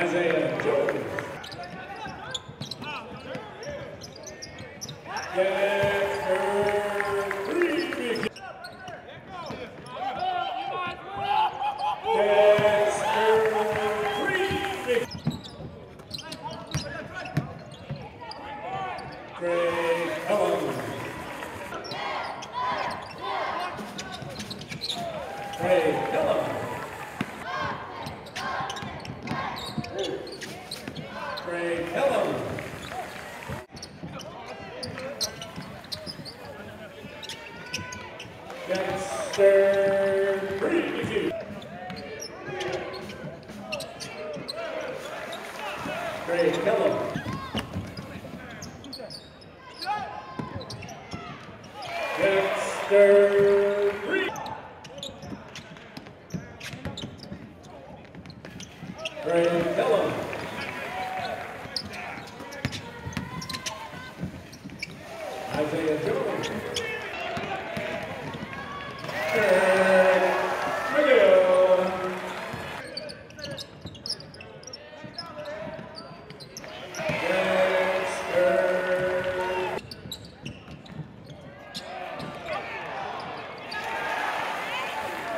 Isaiah. Craig Ellen. Craig Ellen. Craig Ellen. Dexter Greenleaf. Ellen. Isaiah Jones. Craig McGill. Dexter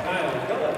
Kyle Cullen.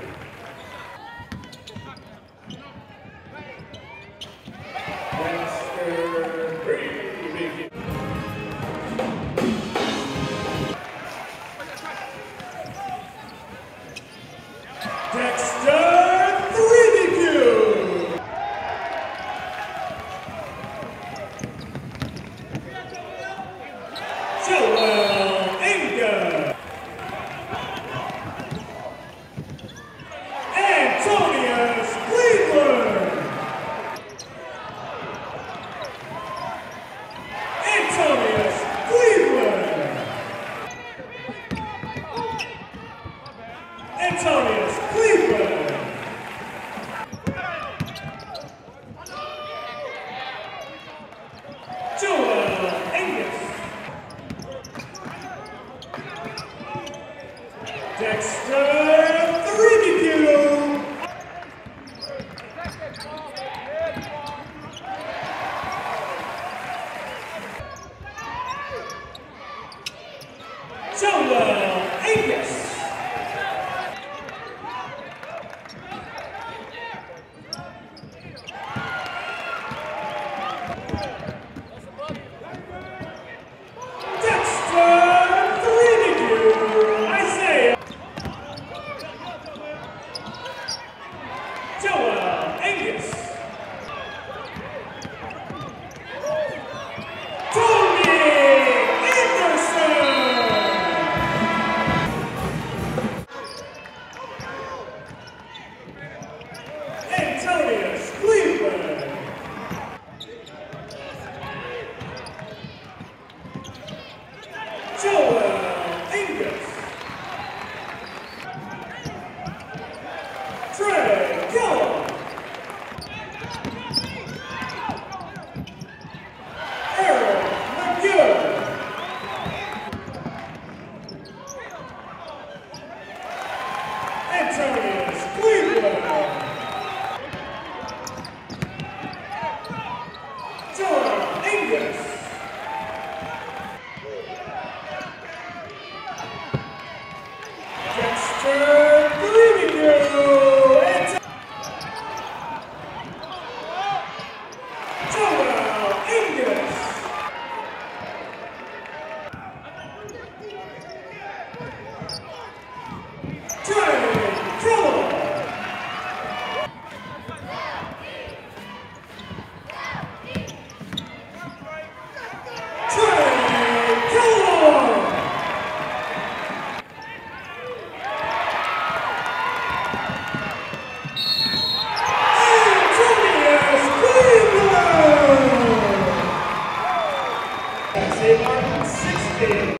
Tony. 对，就。